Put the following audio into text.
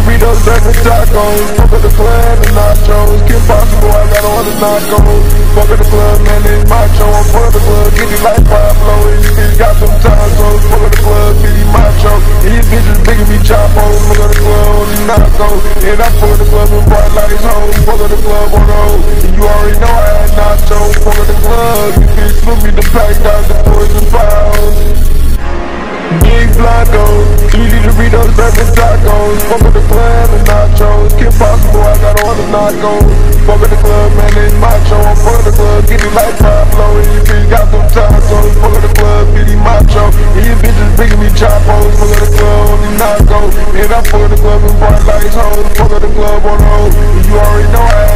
Doritos, back with tacos. Fuck at the club and nachos. Kim Possible, I got all the nachos. Fuck at the club, man, it's macho. I'm full of the club, get it like Pablo. And you bitch got them tacos. Fuck at the club, bitty macho. And these bitches bringing me chapo. Fuck at the club, on the nachos. And I fuck at the club with bright lights home. Fuck at the club on the hoe. And you already know I had nachos. Fuck at the club, you bitch, put me the pack down the poison. Big Blanco, easy Doritos, breakfast tacos. Fuck with the club and nachos. Kim Possible, I got all the nachos. Fuck with the club, man, it's macho. I'm fuck with the club, get it like Pablo. And you bitch got them tacos. Fuck with the club, bitty macho. And you bitches bringing me chapos. Fuck with the club on the nachos. And I fuck with the club in bright lights hoes. Fuck with the club on the hoe. And you already know I